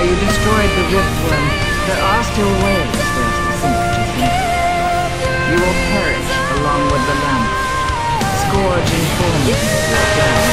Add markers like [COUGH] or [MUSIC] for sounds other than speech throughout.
Though you destroyed the Riftworm, there are still ways for us to sink You will perish along with the lamp. Scourge informed you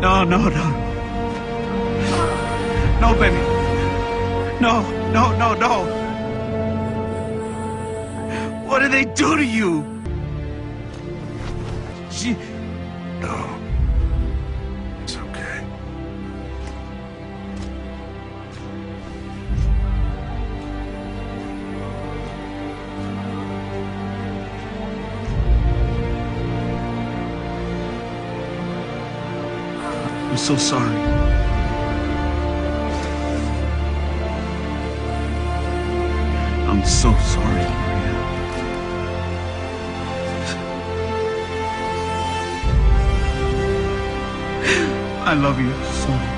No. No, no, no. Baby. No, no, no, no. What did they do to you? She. So sorry. I'm so sorry, Maria. I love you so much.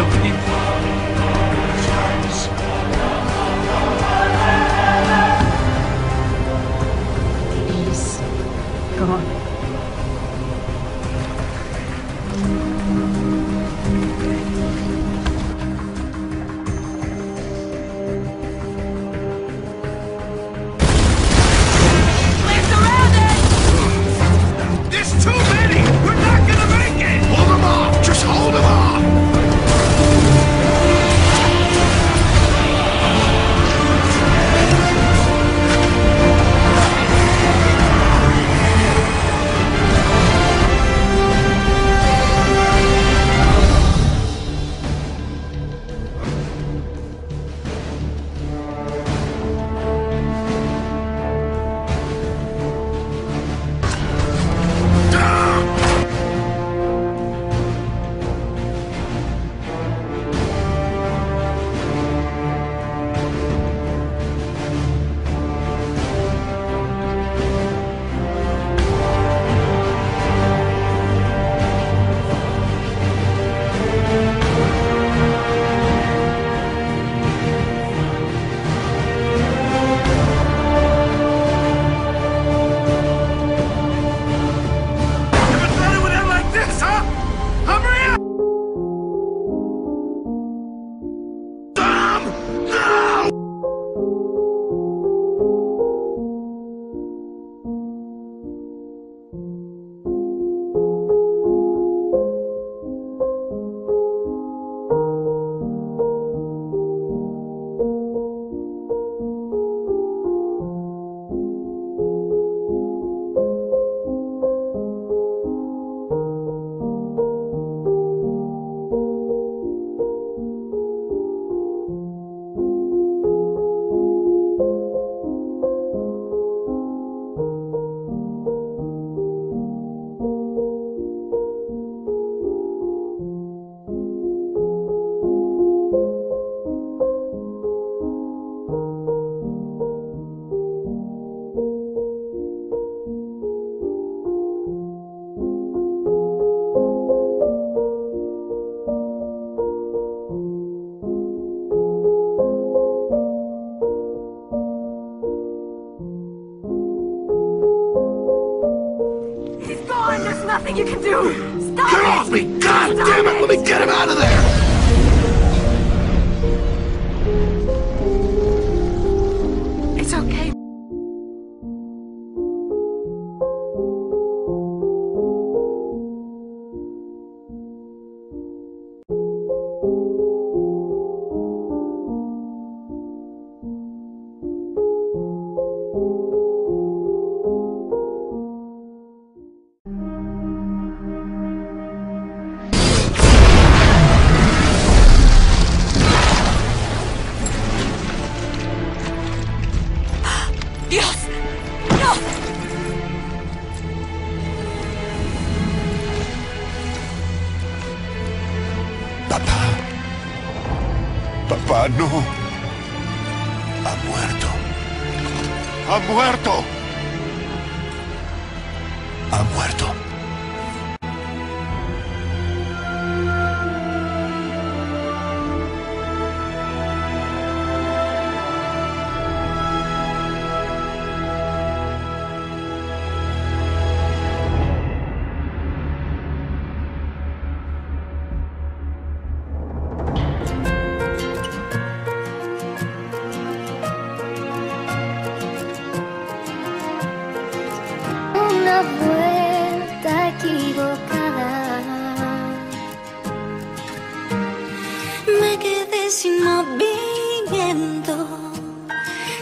the people.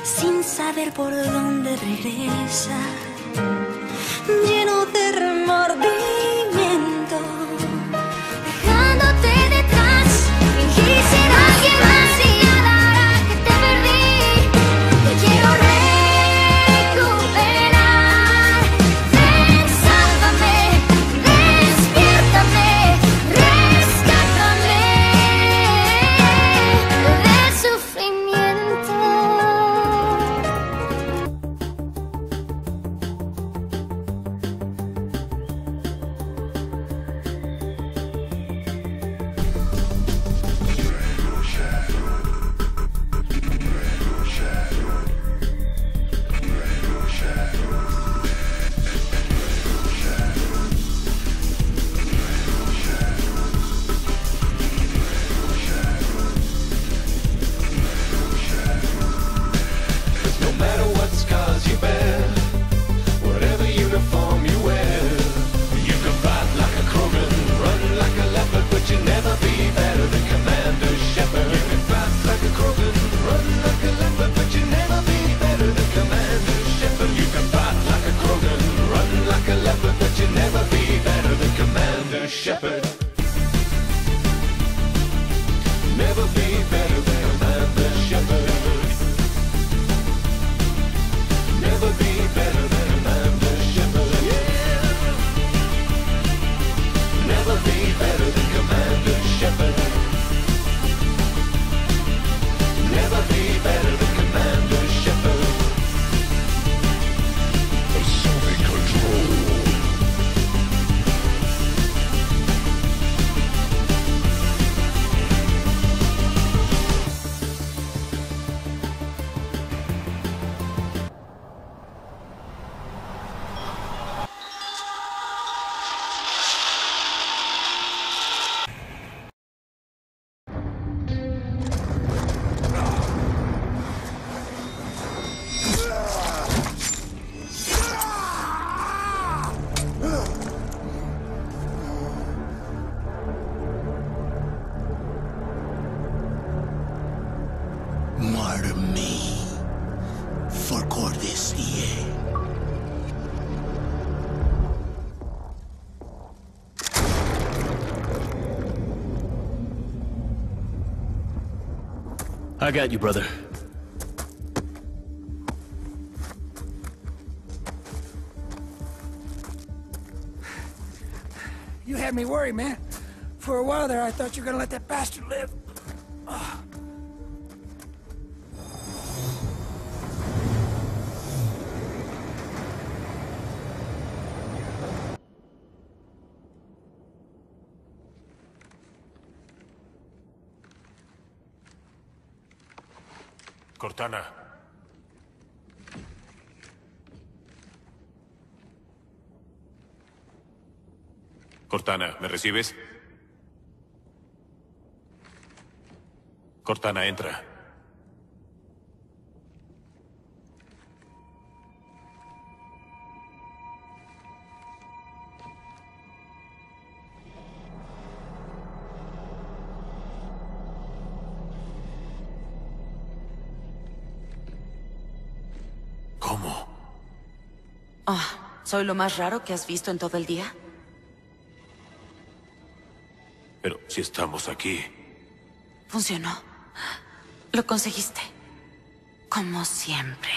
Sin saber por dónde regresar, what scars you bear, whatever uniform you wear. You can fight like a Krogan, run like a leopard, but you'll never be better than Commander Shepard. You can fight like a Krogan, run like a leopard, but you'll never be better than Commander Shepard. You can fight like a Krogan, run like a leopard, but you'll never be better than Commander Shepard. Never be better than Commander Shepard. never be better than Yeah. Never be better. I got you, brother. You had me worried, man. For a while there, I thought you were gonna let that bastard live. Cortana. Cortana, ¿me recibes? Cortana, entra. ¿Soy lo más raro que has visto en todo el día? Pero si estamos aquí. Funcionó. Lo conseguiste. Como siempre.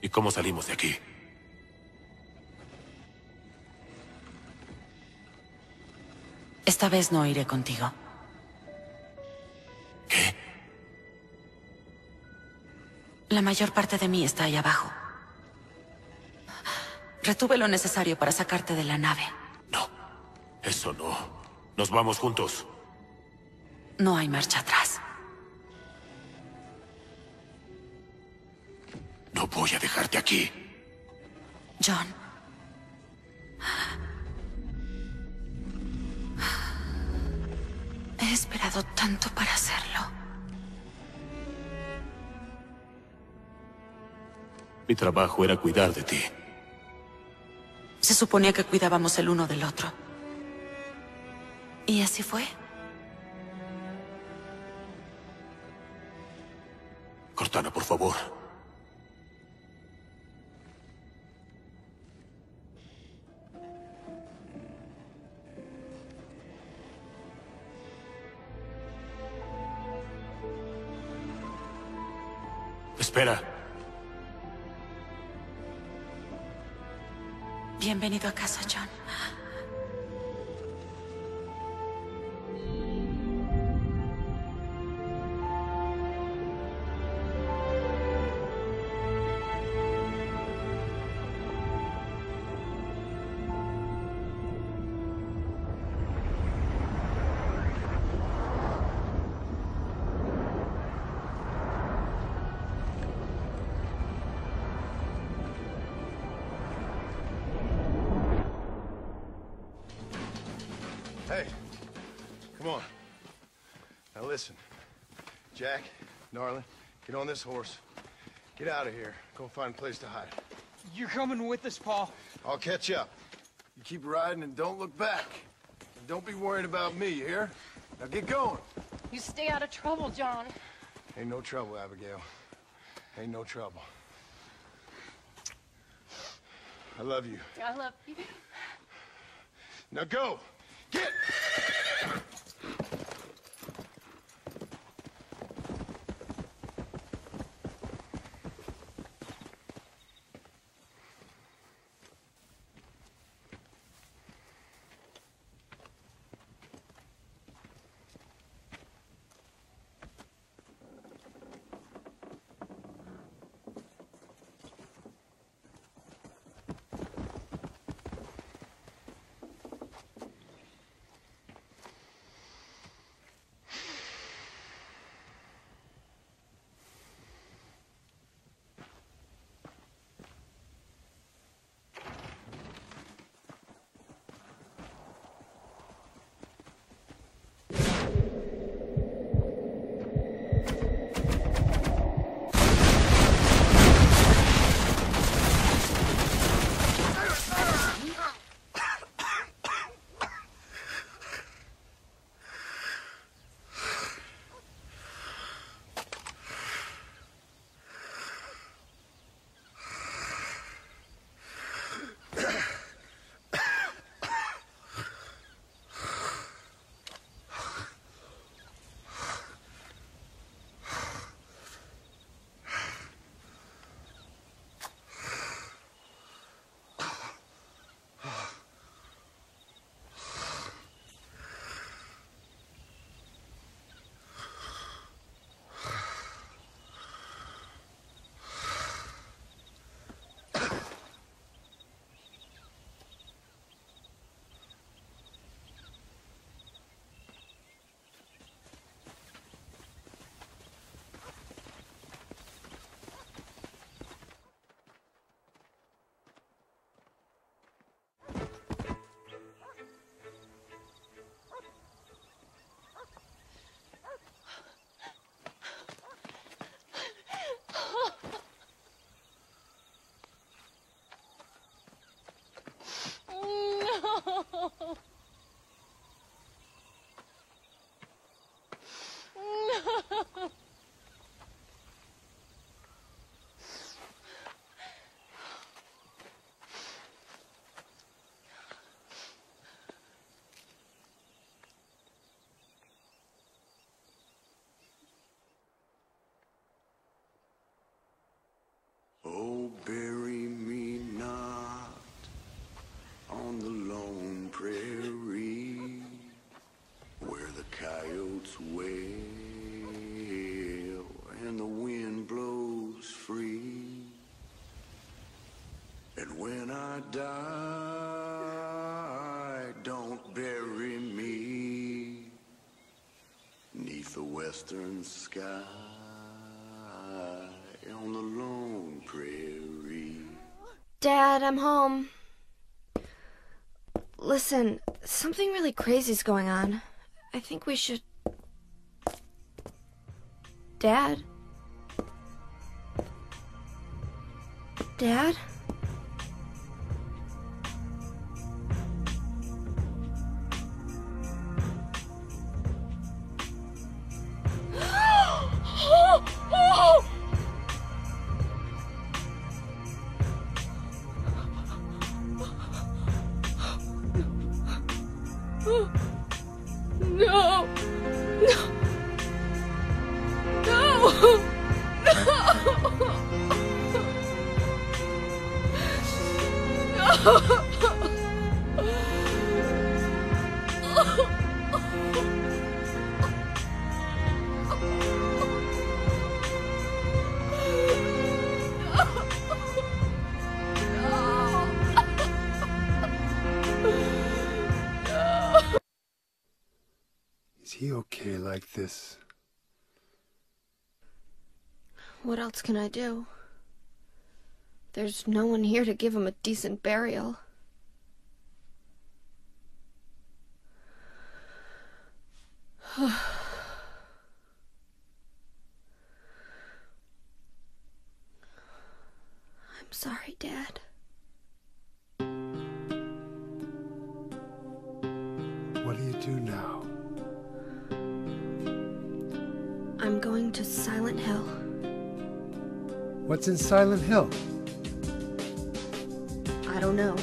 ¿Y cómo salimos de aquí? Esta vez no iré contigo. La mayor parte de mí está ahí abajo. Retuve lo necesario para sacarte de la nave. No. Eso no. Nos vamos juntos. No hay marcha atrás. No voy a dejarte aquí. John. He esperado tanto para hacerlo. Mi trabajo era cuidar de ti. Se suponía que cuidábamos el uno del otro. Y así fue. Cortana, por favor. Espera. Bienvenido a casa, John. This horse. Get out of here. Go find a place to hide. You're coming with us, Paul. I'll catch up. You keep riding and don't look back. And don't be worried about me, you hear? Now get going. You stay out of trouble, John. Ain't no trouble, Abigail. Ain't no trouble. I love you. I love you. Now go! Get! No. Oh, bury me not on the lone prairie where the coyotes wail and the wind blows free. And when I die, don't bury me neath the western sky on the lone prairie. Dad, I'm home. Listen, something really crazy's going on. I think we should. Dad? Dad? He okay like this? What else can I do? There's no one here to give him a decent burial. [SIGHS] I'm sorry, Dad. What do you do now? I'm going to Silent Hill. What's in Silent Hill? I don't know.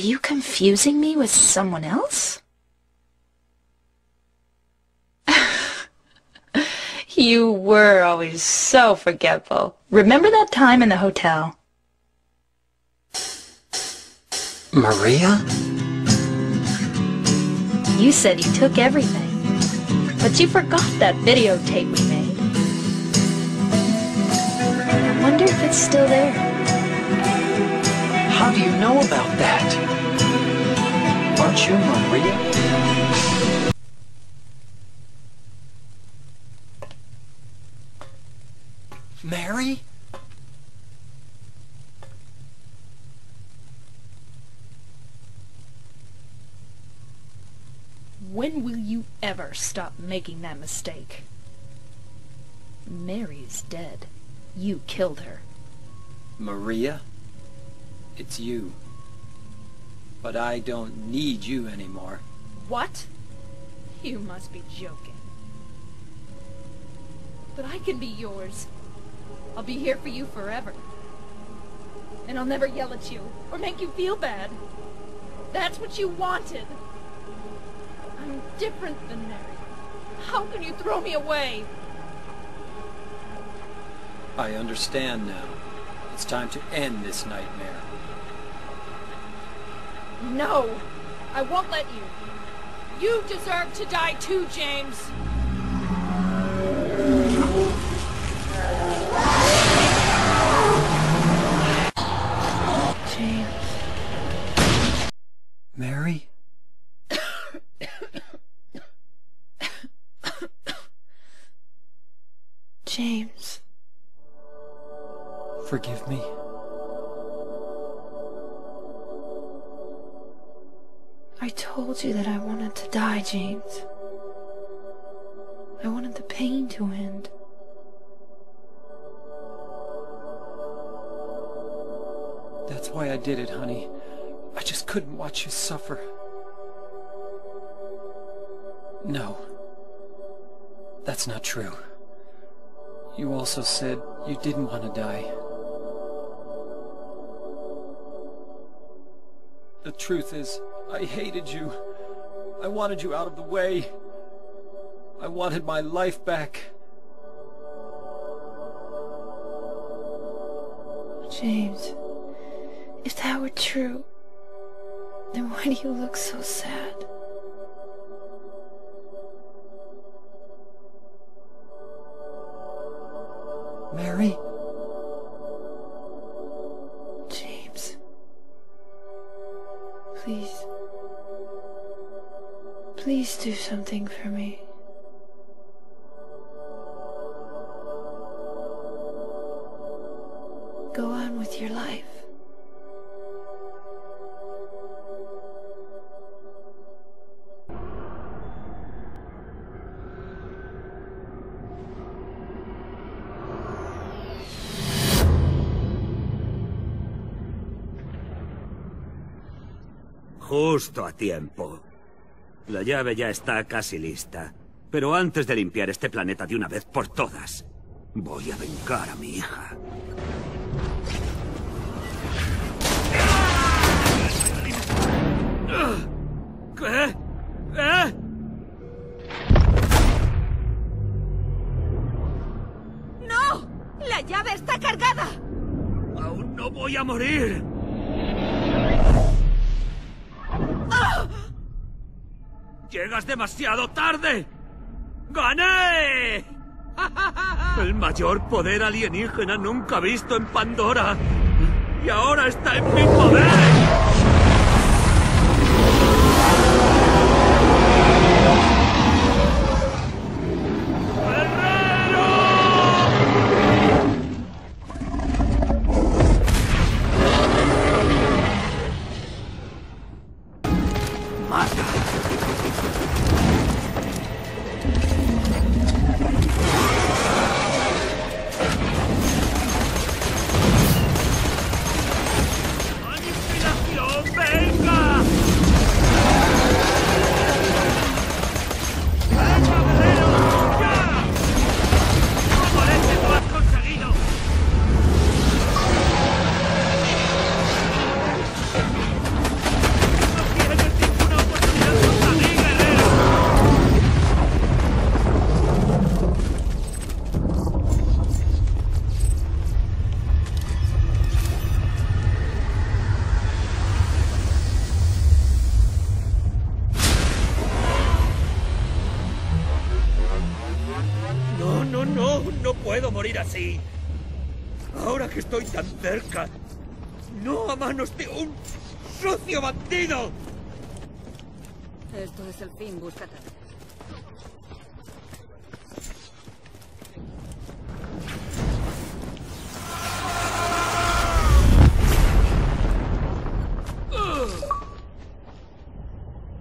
You confusing me with someone else? [LAUGHS] you were always so forgetful. Remember that time in the hotel? Maria? You said you took everything. But you forgot that videotape we made. I wonder if it's still there. How do you know about that? Aren't you Maria? Mary? When will you ever stop making that mistake? Mary's dead. You killed her. Maria? It's you. But I don't need you anymore. What? You must be joking. But I can be yours. I'll be here for you forever. And I'll never yell at you or make you feel bad. That's what you wanted. I'm different than Mary. How can you throw me away? I understand now. It's time to end this nightmare. No! I won't let you. You deserve to die too, James. James. Mary? James. Forgive me. Told you that I wanted to die, James. I wanted the pain to end. That's why I did it, honey. I just couldn't watch you suffer. No. That's not true. You also said you didn't want to die. The truth is, I hated you. I wanted you out of the way. I wanted my life back. James, if that were true, then why do you look so sad? Mary? James. Please. Please do something for me. Go on with your life. Justo a tiempo. La llave ya está casi lista. Pero antes de limpiar este planeta de una vez por todas, voy a vengar a mi hija. ¡Llegas demasiado tarde! ¡Gané! El mayor poder alienígena nunca visto en Pandora. Y ahora está en mi poder. Así. Ahora que estoy tan cerca. No a manos de un sucio bandido. Esto es el fin, búscate.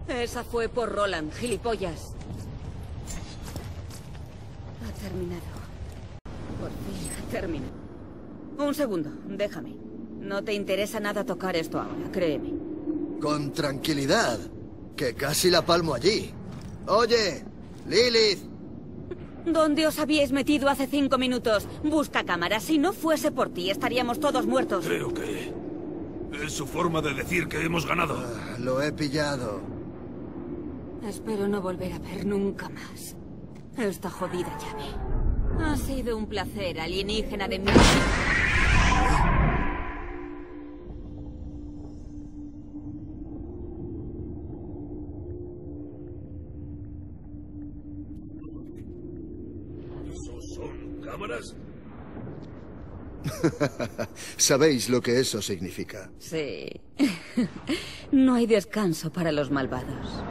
Esa fue por Roland, gilipollas. Ha terminado. Por Un segundo, déjame. No te interesa nada tocar esto ahora, créeme. Con tranquilidad, que casi la palmo allí. Oye, Lilith, ¿Dónde os habíais metido hace cinco minutos? Busca cámaras. Si no fuese por ti, estaríamos todos muertos. Creo que es su forma de decir que hemos ganado. lo he pillado. Espero no volver a ver nunca más esta jodida llave. Ha sido un placer, alienígena de mí. ¿Eso son cámaras? Sabéis lo que eso significa. Sí. [LAUGHS] No hay descanso para los malvados.